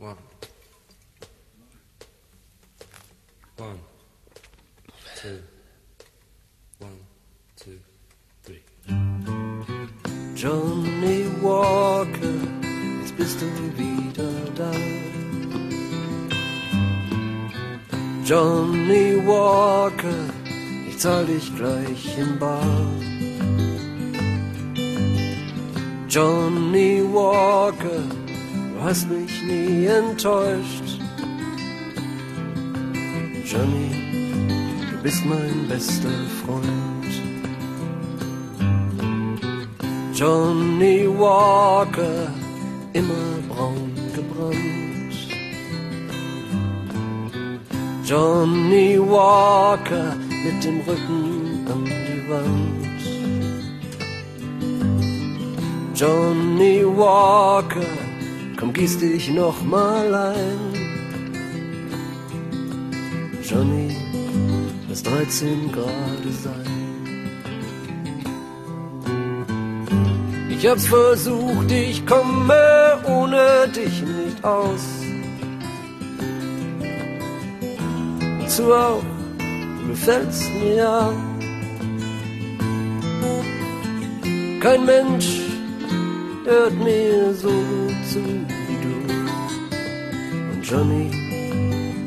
One. One. Two. One, two, three. Johnny Walker, bist du wieder da. Johnny Walker, ich zahl dich gleich in Bar. Johnny Walker, du hast mich nie enttäuscht. Johnny, du bist mein bester Freund. Johnny Walker, immer braun gebrannt. Johnny Walker mit dem Rücken an die Wand. Johnny Walker, komm gieß dich noch mal ein. Johnny, lass 13 Grad sein. Ich hab's versucht, ich komme ohne dich nicht aus. Zu auch, du gefällst mir ja. Kein Mensch hört mir so gut zu wie du. Und Johnny,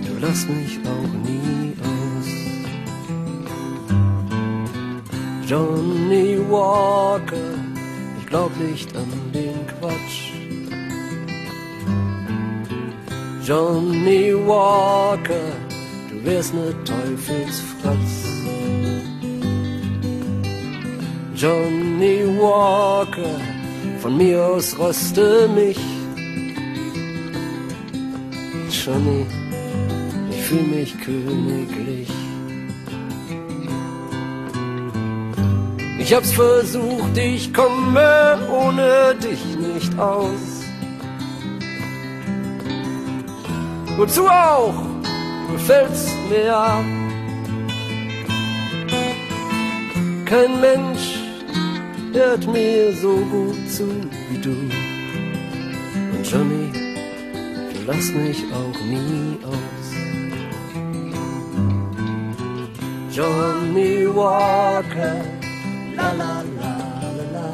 du lachst mich auch nie aus. Johnny Walker, ich glaub nicht an den Quatsch. Johnny Walker, du wärst ne Teufelsfratz. Johnny Walker, von mir aus röste mich. Johnny, ich fühl mich königlich. Ich hab's versucht, ich komme ohne dich nicht aus. Wozu auch? Du gefällst mir ja. Kein Mensch hört mir so gut zu wie du. Und Johnny, du lachst mich auch nie aus. Johnny Walker, la la la la la.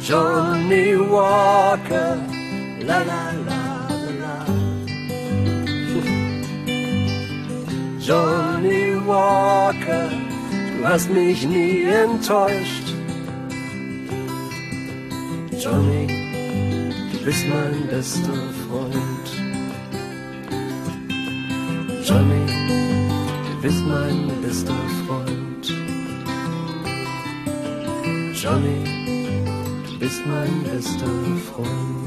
Johnny Walker, la la la. Johnny Walker, hast mich nie enttäuscht. Johnny, du bist mein bester Freund. Johnny, du bist mein bester Freund. Johnny, du bist mein bester Freund.